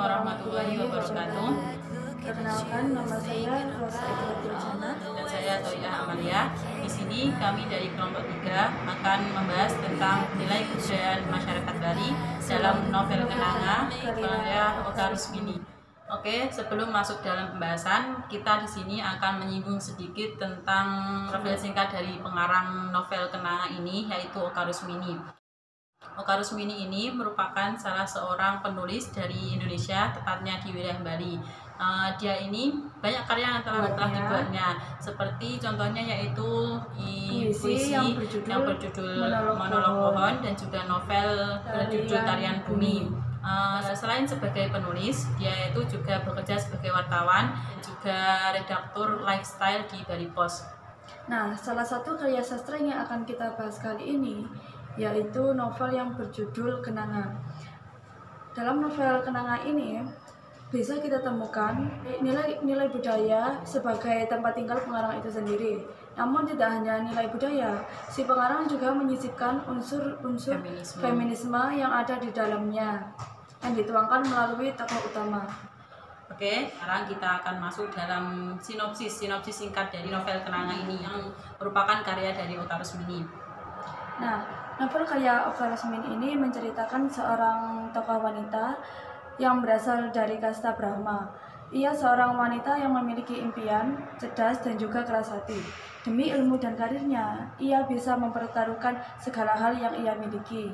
warahmatullahi wabarakatuh. Perkenalkan nama saya Rosa Jana. Dan saya Toya Amalia. Di sini kami dari kelompok 3 akan membahas tentang nilai kebudayaan masyarakat Bali dalam novel Kenanga karya Oka Rusmini. Oke, sebelum masuk dalam pembahasan, kita di sini akan menyinggung sedikit tentang novel singkat dari pengarang novel Kenanga ini, yaitu Oka Rusmini. Oka Rusmini ini merupakan salah seorang penulis dari Indonesia, tepatnya di wilayah Bali. Uh, dia ini banyak karya yang telah, telah dibuatnya, seperti contohnya yaitu i, Puisi puisi yang yang berjudul berjudul, Monolog Monolog Pohon. Dan juga novel berjudul Tarian Tarian Bumi. Uh, selain sebagai penulis, dia itu juga bekerja sebagai wartawan dan juga redaktur lifestyle di Bali Post. Nah, salah satu karya sastra yang akan kita bahas kali ini yaitu novel yang berjudul Kenanga. Dalam novel Kenanga ini bisa kita temukan nilai-nilai budaya sebagai tempat tinggal pengarang itu sendiri. Namun tidak hanya nilai budaya, si pengarang juga menyisipkan unsur-unsur Feminisme. feminisme yang ada di dalamnya yang dituangkan melalui tokoh utama. Oke, sekarang kita akan masuk dalam sinopsis sinopsis singkat dari novel Kenanga ini yang merupakan karya dari Oka Rusmini. Nah, novel karya Oka Rusmin ini menceritakan seorang tokoh wanita yang berasal dari kasta Brahma. Ia seorang wanita yang memiliki impian, cerdas, dan juga keras hati. Demi ilmu dan karirnya, ia bisa mempertaruhkan segala hal yang ia miliki.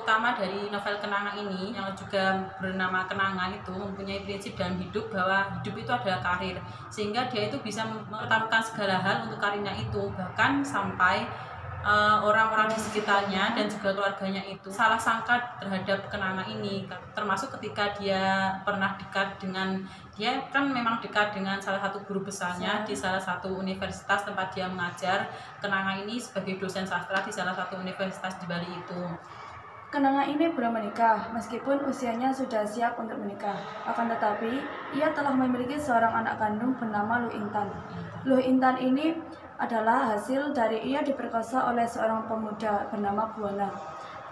Utama dari novel Kenanga ini yang juga bernama Kenanga itu mempunyai prinsip dalam hidup bahwa hidup itu adalah karir sehingga dia itu bisa mempertaruhkan segala hal untuk karirnya itu bahkan sampai eh, orang-orang di sekitarnya dan juga keluarganya itu salah sangka terhadap Kenanga ini. Termasuk ketika dia pernah dekat dengan dia kan memang dekat dengan salah satu guru besarnya di salah satu universitas tempat dia mengajar. Kenanga ini sebagai dosen sastra di salah satu universitas di Bali itu. Kenanga ini belum menikah, meskipun usianya sudah siap untuk menikah. Akan tetapi, ia telah memiliki seorang anak kandung bernama Lu Intan. Lu Intan ini adalah hasil dari ia diperkosa oleh seorang pemuda bernama Buana.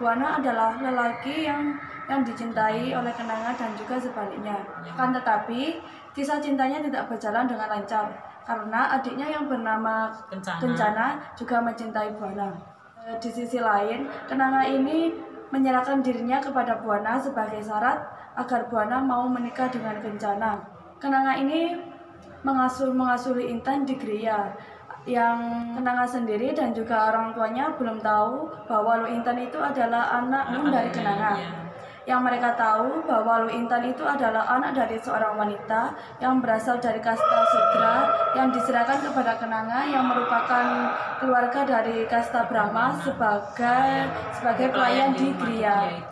Buana adalah lelaki yang yang dicintai oleh Kenanga dan juga sebaliknya. Akan tetapi, kisah cintanya tidak berjalan dengan lancar karena adiknya yang bernama Kencana. Kencana juga mencintai Buana. Eh, Di sisi lain, Kenanga ini menyerahkan dirinya kepada Buana sebagai syarat agar Buana mau menikah dengan Kencana. Kenanga ini mengasuh mengasuri Intan di Gria yang Kenanga sendiri dan juga orang tuanya belum tahu bahwa Lu Intan itu adalah anak Nun dari Kenanga. Iya. Yang mereka tahu bahwa Lu Intan itu adalah anak dari seorang wanita yang berasal dari kasta Sudra yang diserahkan kepada Kenanga yang merupakan keluarga dari kasta Brahma sebagai sebagai pelayan di Gria.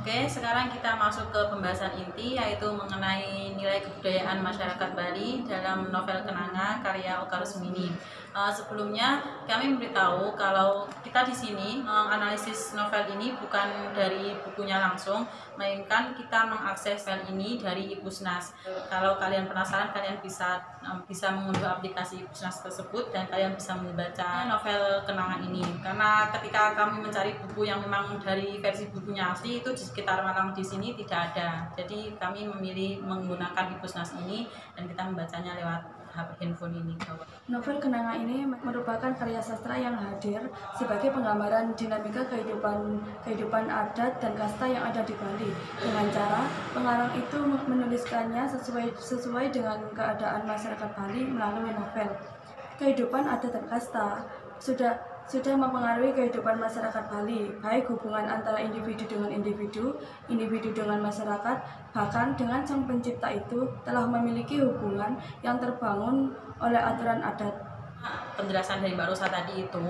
Oke, sekarang kita masuk ke pembahasan inti yaitu mengenai nilai kebudayaan masyarakat Bali dalam novel Kenanga karya Oka Rusmini. Eh, sebelumnya kami memberitahu kalau kita di sini menganalisis novel ini bukan dari bukunya langsung, melainkan kita mengakses file ini dari Ipusnas. Kalau kalian penasaran, kalian bisa em, bisa mengunduh aplikasi Ipusnas tersebut dan kalian bisa membaca novel Kenanga ini. Karena ketika kami mencari buku yang memang dari versi bukunya asli itu sekitar Malang di sini tidak ada. Jadi kami memilih menggunakan Ipusnas ini dan kita membacanya lewat handphone ini. Novel Kenanga ini merupakan karya sastra yang hadir sebagai penggambaran dinamika kehidupan kehidupan adat dan kasta yang ada di Bali. Dengan cara pengarang itu menuliskannya sesuai sesuai dengan keadaan masyarakat Bali melalui novel. Kehidupan adat dan kasta sudah sudah mempengaruhi kehidupan masyarakat Bali, baik hubungan antara individu dengan individu, individu dengan masyarakat, bahkan dengan sang pencipta itu telah memiliki hubungan yang terbangun oleh aturan adat. penjelasan dari Mbak Rosa tadi itu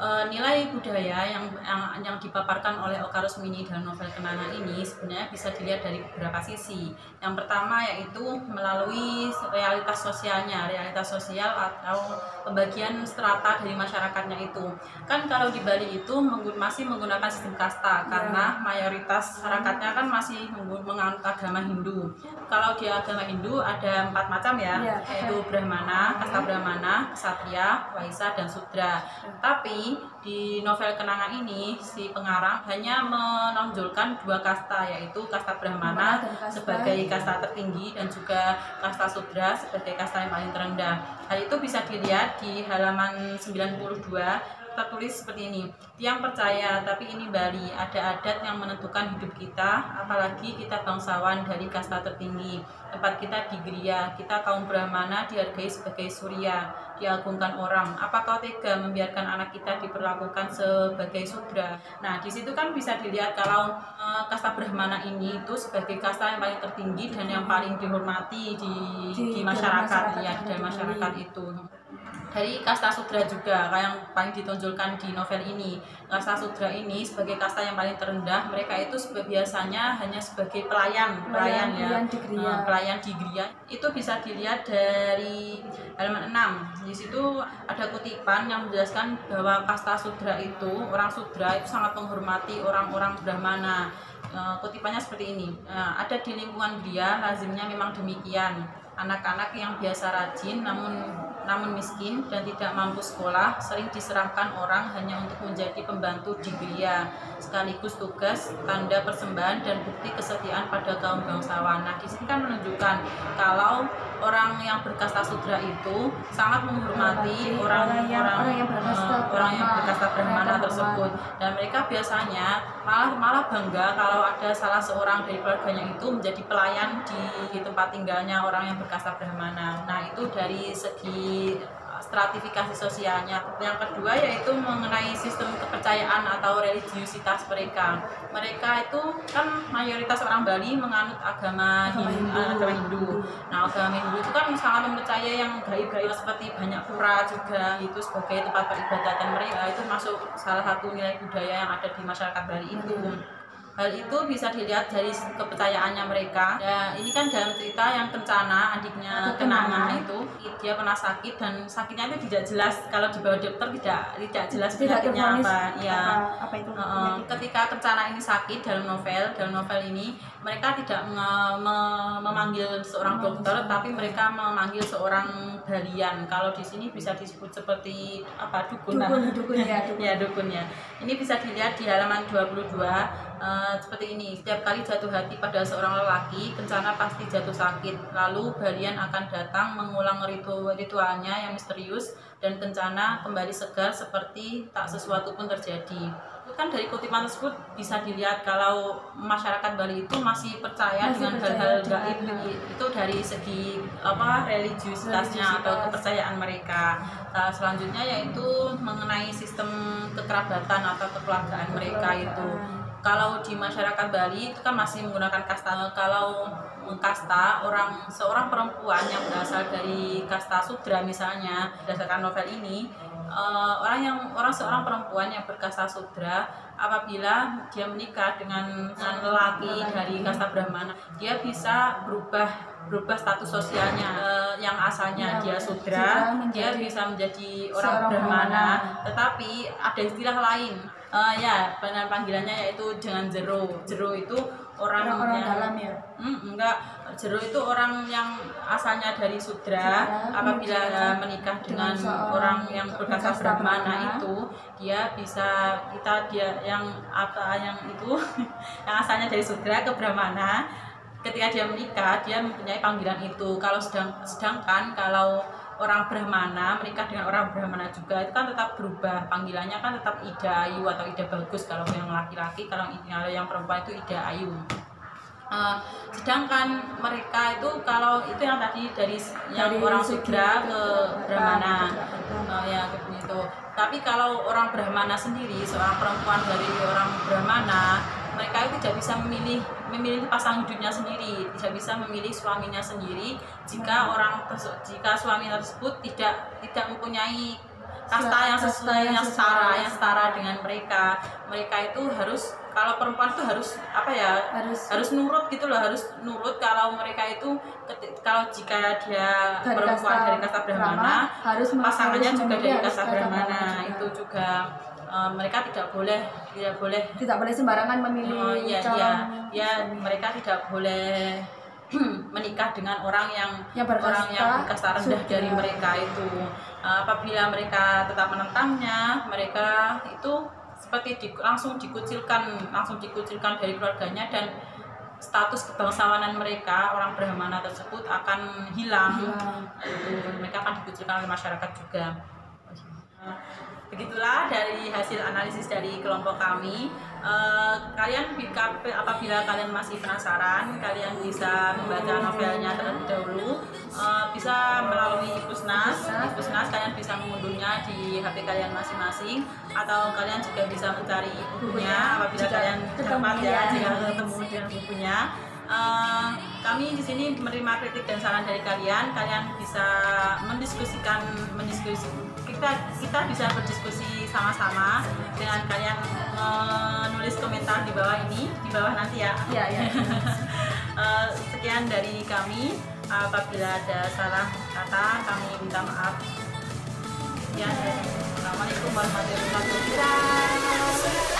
eh, nilai budaya yang, yang yang dipaparkan oleh Oka Rusmini dalam novel Kenanga ini sebenarnya bisa dilihat dari beberapa sisi. Yang pertama yaitu melalui realitas sosialnya, realitas sosial atau pembagian strata dari masyarakatnya itu. Kan kalau di Bali itu menggu- masih menggunakan sistem kasta karena mayoritas masyarakatnya kan masih menganut agama Hindu. Kalau di agama Hindu ada empat macam ya, Iya. yaitu Brahmana, kasta Brahmana, Ksatria, Waisa, dan Sudra. Tapi di novel kenanga ini si pengarang hanya menonjolkan dua kasta yaitu kasta Brahmana kasta- sebagai kasta tertinggi dan juga kasta Sudra sebagai kasta yang paling terendah. Hal itu bisa dilihat di halaman 92 tertulis seperti ini. Tiang percaya, tapi ini Bali, ada adat yang menentukan hidup kita, apalagi kita bangsawan dari kasta tertinggi. Tempat kita di Gria, kita kaum Brahmana dihargai sebagai surya, diagungkan orang. Apa kau tega membiarkan anak kita diperlakukan sebagai sudra? Nah, di situ kan bisa dilihat kalau eh, kasta Brahmana ini itu sebagai kasta yang paling tertinggi dan yang paling dihormati di, Di- di masyarakat, masyarakat ya, dari masyarakat itu dari kasta sudra juga kayak yang paling ditonjolkan di novel ini. Kasta sudra ini sebagai kasta yang paling terendah mereka itu biasanya hanya sebagai pelayan pelayan, ya. Pelayan di Gria. Eh, pelayan di Gria itu bisa dilihat dari halaman 6 di situ ada kutipan yang menjelaskan bahwa kasta sudra itu orang sudra itu sangat menghormati orang-orang brahmana. Eh, kutipannya seperti ini. Eh, ada di lingkungan Gria lazimnya memang demikian. Anak-anak yang biasa rajin namun namun miskin dan tidak mampu sekolah sering diserahkan orang hanya untuk menjadi pembantu di Gria sekaligus tugas tanda persembahan dan bukti kesetiaan pada kaum bangsawan. Nah, di sini kan menunjukkan kalau orang yang berkasta sudra itu sangat menghormati orang orang-orang orang yang berkasta eh, orang yang berkasta Brahmana tersebut dan mereka biasanya malah malah bangga kalau ada salah seorang dari keluarganya itu menjadi pelayan di, di tempat tinggalnya orang yang berkasta Brahmana. Nah itu dari segi stratifikasi sosialnya. Yang kedua yaitu mengenai sistem kepercayaan atau religiusitas mereka. Mereka itu kan mayoritas orang Bali menganut agama Agama Hindu. Hindu. Agama Hindu. Nah agama Hindu itu kan sangat mempercayai yang gaib-gaib seperti banyak pura juga itu sebagai tempat peribadatan mereka itu masuk salah satu nilai budaya yang ada di masyarakat Bali itu. Hal itu bisa dilihat dari kepercayaannya mereka. Ya, ini kan dalam cerita yang kencana adiknya Adik kenanga itu dia pernah sakit dan sakitnya itu tidak jelas kalau dibawa dokter tidak tidak jelas Tidak penyakitnya apa. Ya. apa, apa itu penyakit. ketika kencana ini sakit dalam novel dalam novel ini mereka tidak nge- me- memanggil seorang Memanggil dokter tapi mereka memanggil seorang balian kalau di sini bisa disebut seperti apa dukun, Dukun, dukun ya, dukun. ya dukunnya ini bisa dilihat di halaman 22 eh, seperti ini setiap kali jatuh hati pada seorang lelaki kencana pasti jatuh sakit. Lalu balian akan datang mengulang ritu- ritualnya yang misterius dan kencana kembali segar seperti tak sesuatu pun terjadi. Itu kan dari kutipan tersebut bisa dilihat kalau masyarakat Bali itu masih percaya Masih dengan hal-hal gaib hal. itu dari segi apa religiusitasnya atau kepercayaan mereka. Nah, selanjutnya yaitu mengenai sistem kekerabatan atau kekeluargaan mereka itu kalau di masyarakat Bali itu kan masih menggunakan kasta kalau kasta orang seorang perempuan yang berasal dari kasta sudra misalnya berdasarkan novel ini eh, orang yang orang seorang perempuan yang berkasta sudra apabila dia menikah dengan, dengan lelaki. dari kasta brahmana dia bisa berubah berubah status sosialnya Eh, yang asalnya Ya, dia sudra dia bisa menjadi orang brahmana brahmana. tetapi ada istilah lain. Eh, ya benar panggilannya yaitu dengan jero. Jero itu orang Orang-orang yang- dalam ya. Hmm, enggak. Jero itu orang yang asalnya dari sudra Sudra, apabila kemudian menikah dengan dengan orang yang brahmana Brahmana. itu dia bisa kita dia yang apa yang itu yang asalnya dari sudra ke brahmana ketika dia menikah dia mempunyai panggilan itu kalau sedang sedangkan kalau orang brahmana menikah dengan orang brahmana juga itu kan tetap berubah panggilannya kan tetap ida ayu atau ida bagus kalau yang laki-laki kalau kalau yang perempuan itu ida ayu Eh, sedangkan mereka itu kalau itu yang tadi dari yang Dari orang sudra ke brahmana. Oh ya begitu. Tapi kalau orang Brahmana sendiri, seorang perempuan dari orang Brahmana, mereka itu tidak bisa memilih memilih pasang hidupnya sendiri, tidak bisa memilih suaminya sendiri. Jika orang jika suami tersebut tidak tidak mempunyai kasta yang sesuai yang setara yang setara dengan mereka. Mereka itu harus kalau perempuan itu harus apa ya harus. harus nurut gitu loh harus nurut kalau mereka itu kalau jika dia Dari perempuan kasta dari kasta Brahmana Brahma, harus pasangannya harus juga dari kasta Brahmana itu juga eh, mereka tidak boleh tidak boleh tidak boleh sembarangan memilih oh, iya calon iya ya suami. mereka tidak boleh menikah dengan orang yang yang berkasta, orang yang berkasta rendah dari mereka itu Eh, apabila mereka tetap menentangnya, mereka itu seperti di, langsung dikucilkan, langsung dikucilkan dari keluarganya dan status kebangsawanan mereka orang Brahmana tersebut akan hilang. Hilang. Itu mereka akan dikucilkan oleh masyarakat juga. Begitulah dari hasil analisis dari kelompok kami. Eh, kalian apabila kalian masih penasaran, kalian bisa membaca novelnya terlebih dahulu. Eh, bisa melalui Pusnas. Pusnas kalian bisa mengunduhnya di HP kalian masing-masing atau kalian juga bisa mencari bukunya apabila Jika kalian dapat ya jika ketemu dengan bukunya. Eh, kami di sini menerima kritik dan saran dari kalian. Kalian bisa mendiskusikan, mendiskusi kita kita bisa berdiskusi sama-sama dengan kalian menulis komentar di bawah ini, di bawah nanti ya. Iya, iya. Eh, sekian dari kami. Apabila ada salah kata, kami minta maaf. Ya, Assalamualaikum warahmatullahi wabarakatuh.